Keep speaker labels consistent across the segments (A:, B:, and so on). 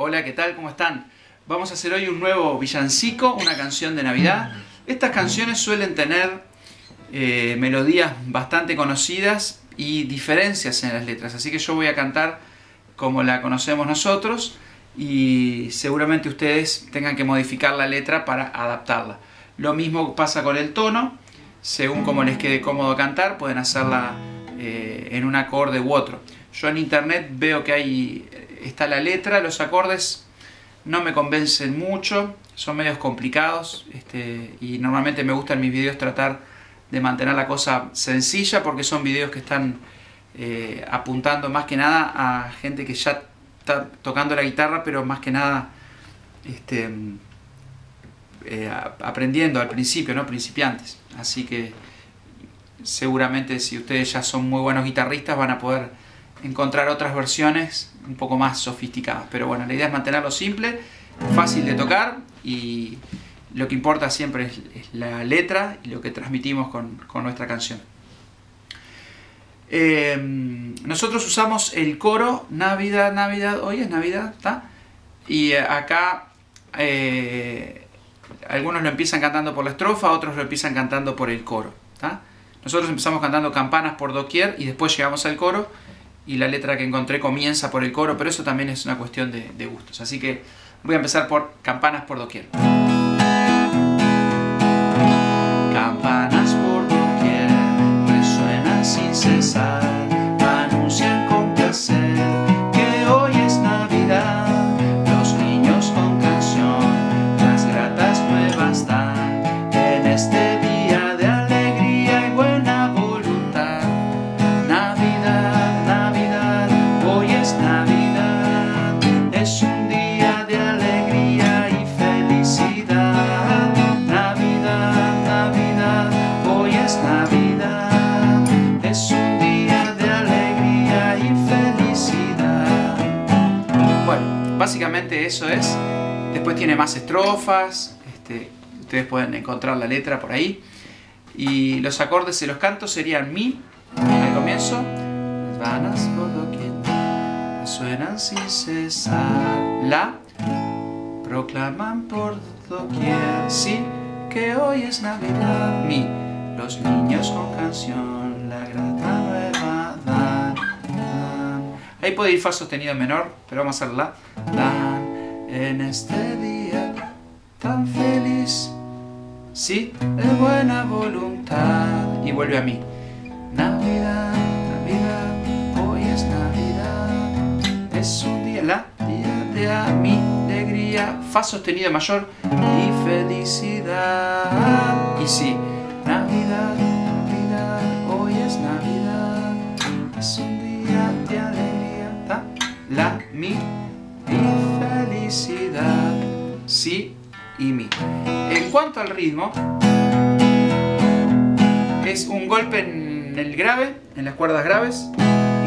A: Hola, ¿qué tal? ¿Cómo están? Vamos a hacer hoy un nuevo villancico, una canción de Navidad. Estas canciones suelen tener eh, melodías bastante conocidas y diferencias en las letras, así que yo voy a cantar como la conocemos nosotros y seguramente ustedes tengan que modificar la letra para adaptarla. Lo mismo pasa con el tono, según como les quede cómodo cantar, pueden hacerla eh, en un acorde u otro. Yo en internet veo que hay está la letra, los acordes no me convencen mucho, son medios complicados este, y normalmente me gusta en mis videos tratar de mantener la cosa sencilla porque son videos que están eh, apuntando más que nada a gente que ya está tocando la guitarra pero más que nada este, eh, aprendiendo al principio, ¿no? principiantes. Así que seguramente si ustedes ya son muy buenos guitarristas van a poder encontrar otras versiones un poco más sofisticadas. Pero bueno, la idea es mantenerlo simple, fácil de tocar y lo que importa siempre es, la letra y lo que transmitimos con, con nuestra canción. Em, nosotros usamos el coro Navidad, Navidad, hoy es Navidad, ¿está? Y eh, acá eh, algunos lo empiezan cantando por la estrofa, otros lo empiezan cantando por el coro, ¿está? Nosotros empezamos cantando campanas por doquier y después llegamos al coro y la letra que encontré comienza por el coro, pero eso también es una cuestión de, gustos. Así que voy a empezar por campanas por doquier.
B: Campanas por doquier resuenan sin cesar.
A: eso es. Después tiene más estrofas, este, ustedes pueden encontrar la letra por ahí. Y los acordes de los cantos serían mi al comienzo.
B: Las vanas por doquier suenan sin cesar.
A: La
B: proclaman por doquier. Sí, que hoy es Navidad.
A: Mi,
B: los niños con canción
A: Ahí puede ir fa sostenido menor, pero vamos a hacerla.
B: Dan, en este día tan feliz,
A: sí,
B: de buena voluntad.
A: Y vuelve a mí.
B: Navidad, Navidad, hoy es Navidad. Es un día,
A: la
B: día de a mi alegría.
A: Fa sostenido mayor
B: y felicidad.
A: Y sí,
B: Navidad, Navidad, hoy es Navidad. Es un día de alegría
A: la, mi,
B: mi felicidad,
A: si y mi. En cuanto al ritmo, es un golpe en el grave, en las cuerdas graves,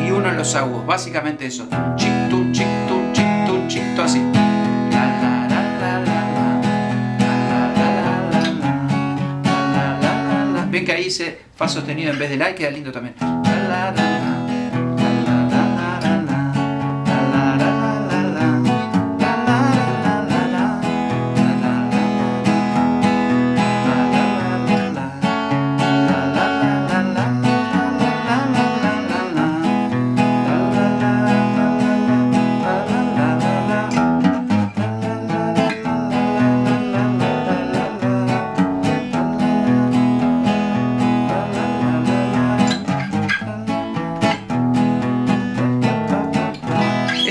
A: y uno en los agudos, básicamente eso. Chic, tu, chic, tu, chic, tu, chic, tu, así. Ven que ahí hice fa sostenido en vez de la y queda lindo también.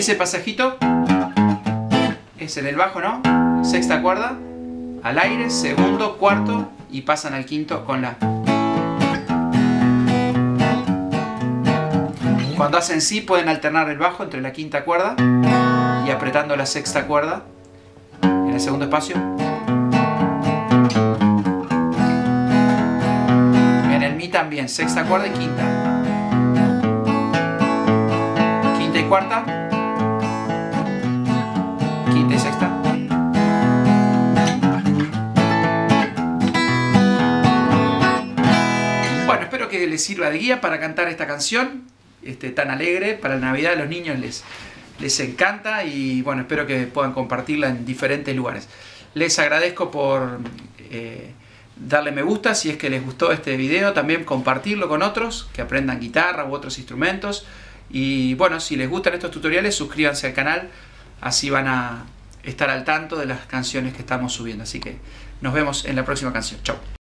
A: Ese pasajito es en el bajo, ¿no? Sexta cuerda, al aire, segundo, cuarto y pasan al quinto con la. Cuando hacen sí pueden alternar el bajo entre la quinta cuerda y apretando la sexta cuerda en el segundo espacio. En el mi también, sexta cuerda y quinta. Quinta y cuarta. Que les sirva de guía para cantar esta canción este, tan alegre. Para la Navidad a los niños les, les encanta y bueno, espero que puedan compartirla en diferentes lugares. Les agradezco por eh, darle me gusta si es que les gustó este video, también compartirlo con otros que aprendan guitarra u otros instrumentos. Y bueno, si les gustan estos tutoriales, suscríbanse al canal, así van a estar al tanto de las canciones que estamos subiendo. Así que nos vemos en la próxima canción. Chao.